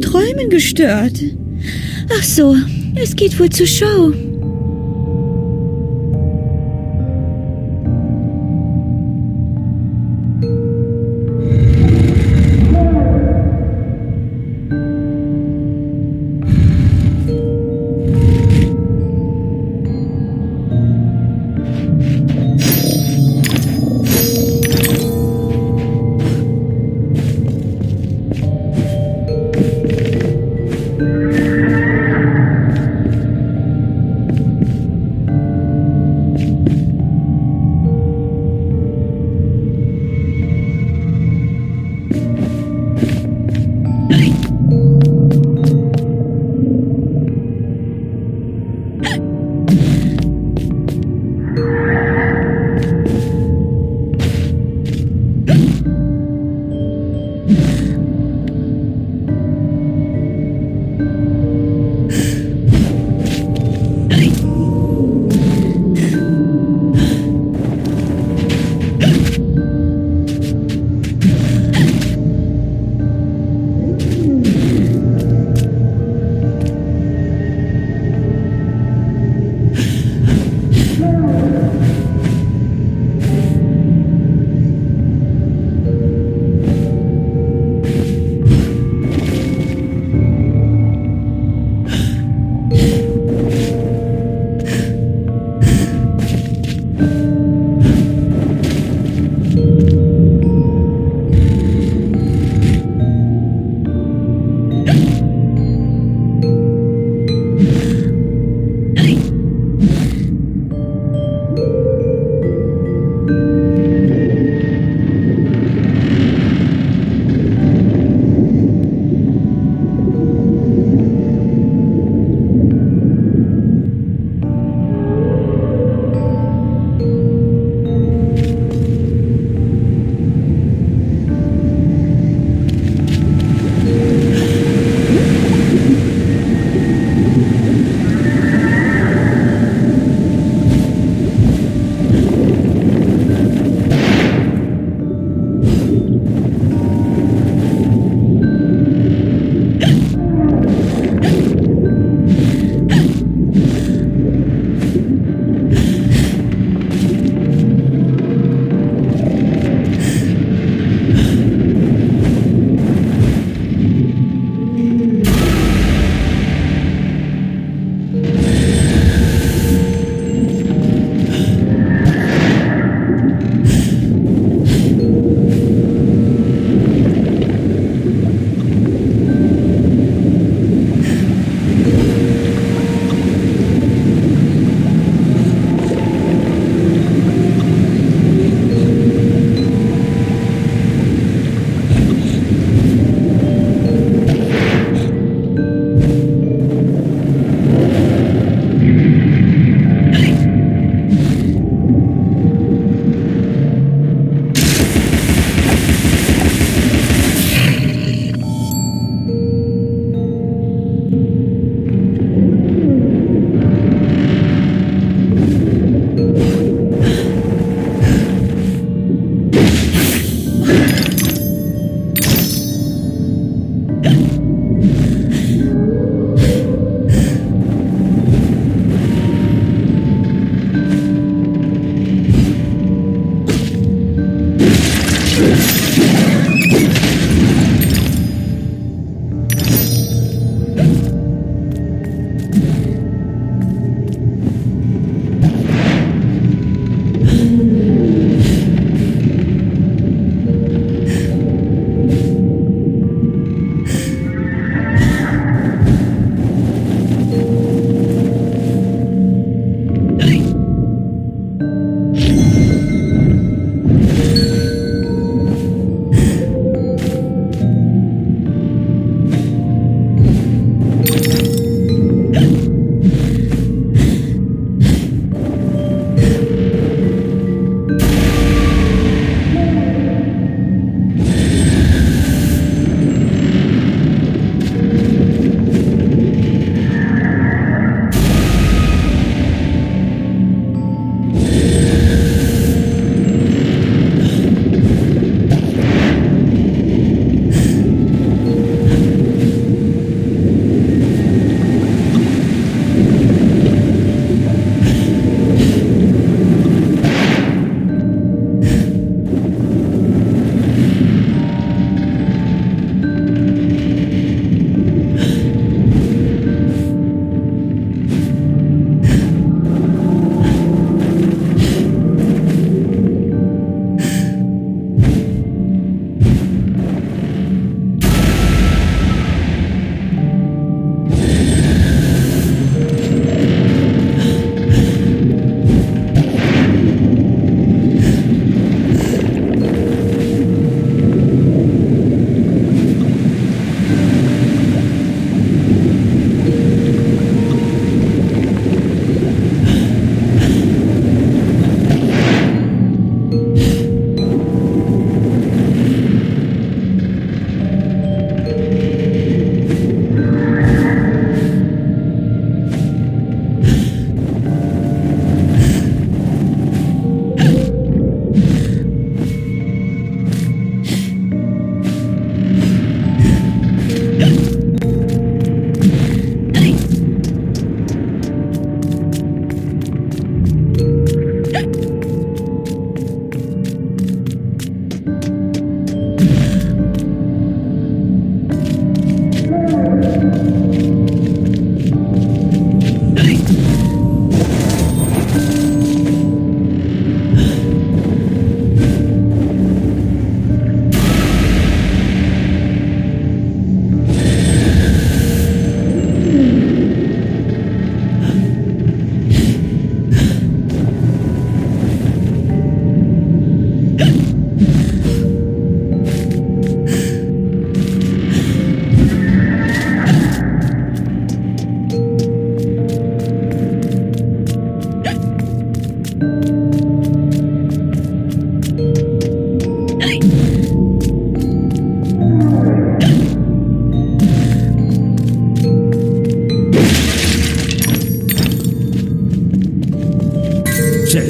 Träumen gestört. Ach so, es geht wohl zur Show.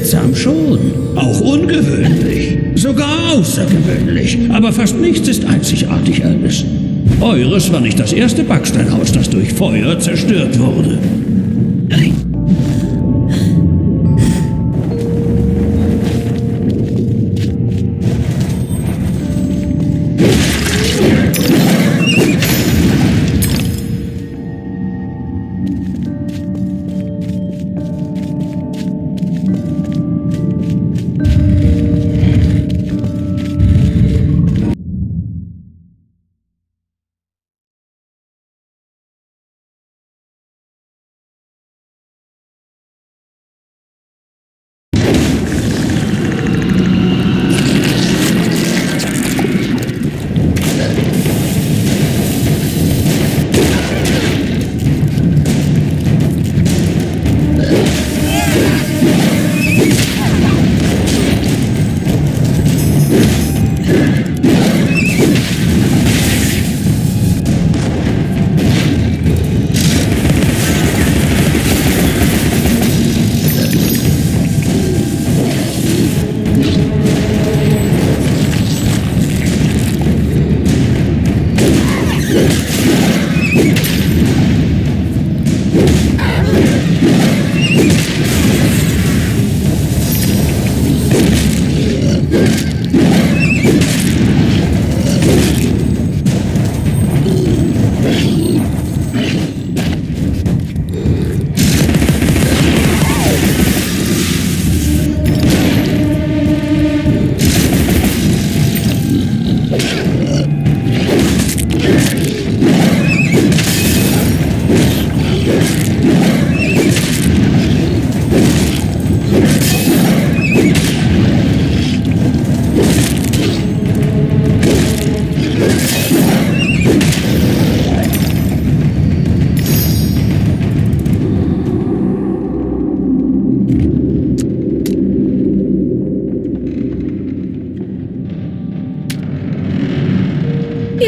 Seltsam schon. Auch ungewöhnlich. Sogar außergewöhnlich. Aber fast nichts ist einzigartig, Alice. Eures war nicht das erste Backsteinhaus, das durch Feuer zerstört wurde.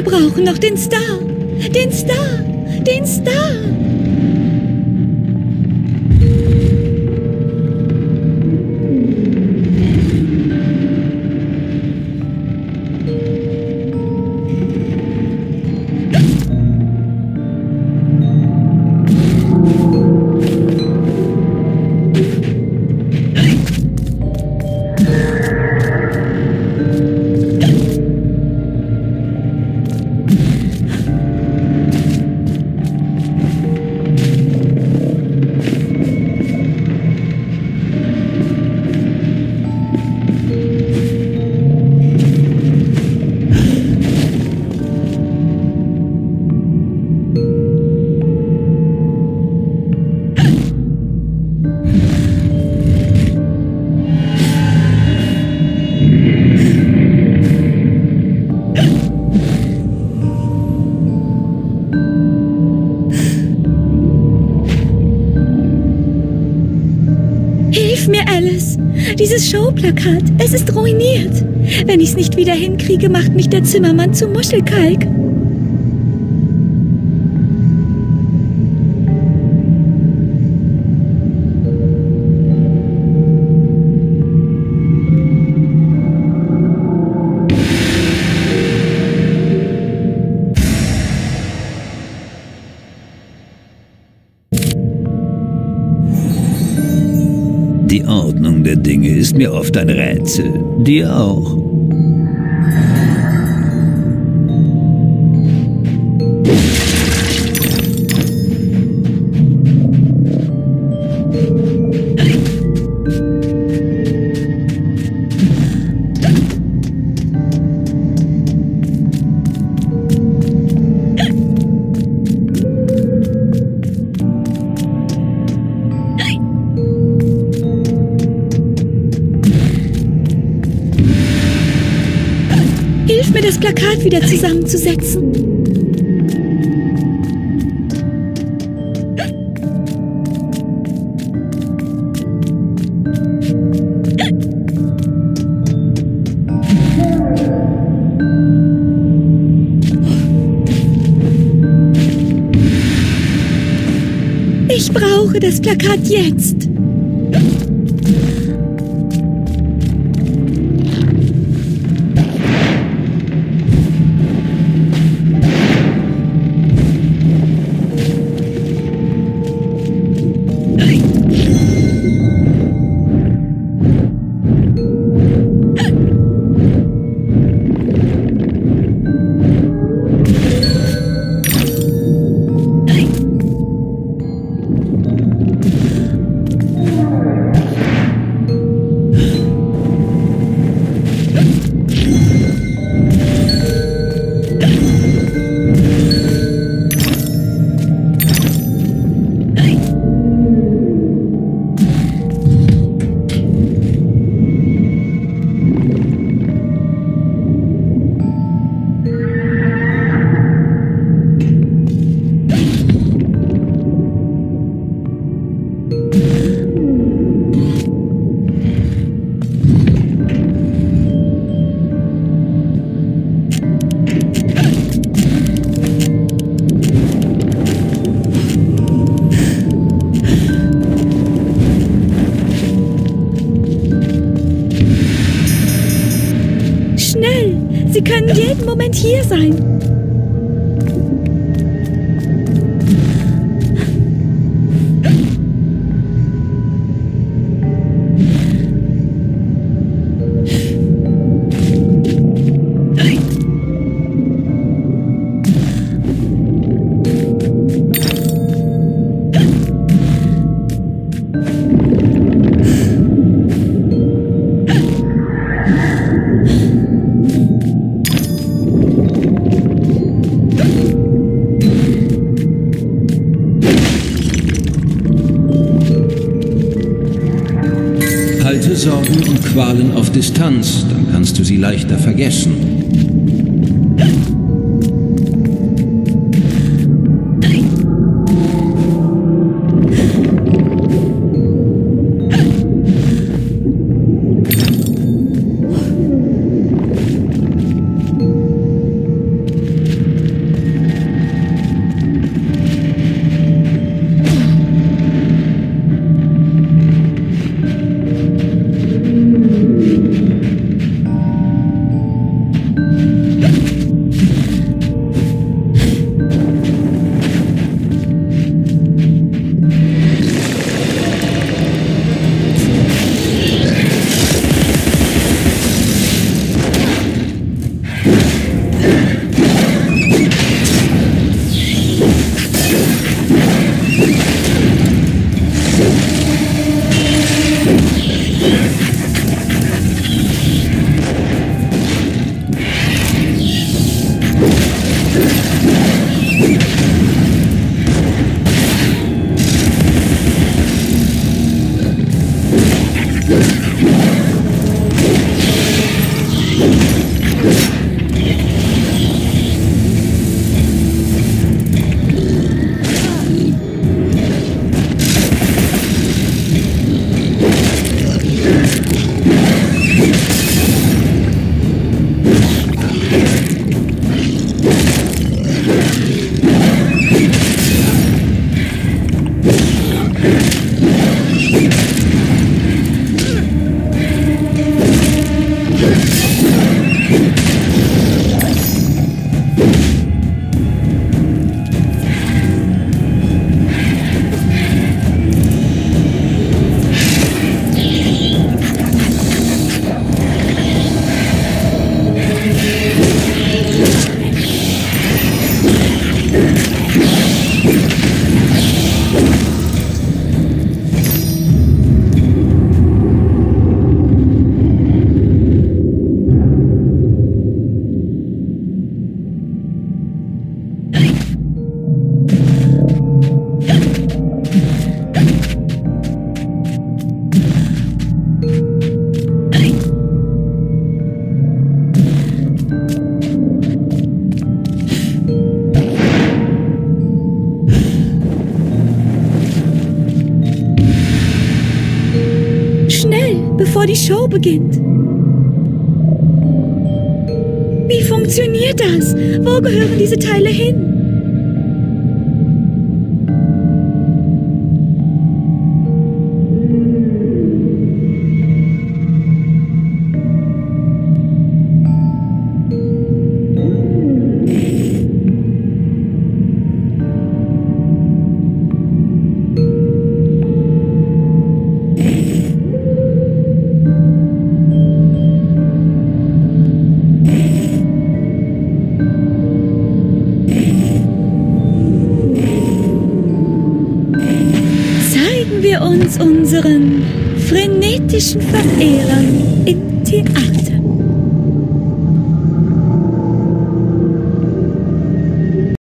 Brauchen noch den Star. Den Star. Den Star. Showplakat, es ist ruiniert. Wenn ich's nicht wieder hinkriege, macht mich der Zimmermann zu Muschelkalk. Ist mir oft ein Rätsel. Dir auch. Mir, das Plakat wieder zusammenzusetzen. Ich brauche das Plakat jetzt. Sie können jeden Moment hier sein. Sorgen und Qualen auf Distanz, dann kannst du sie leichter vergessen. Beginnt. Wie funktioniert das? Wo gehören diese Teile hin? Schieffer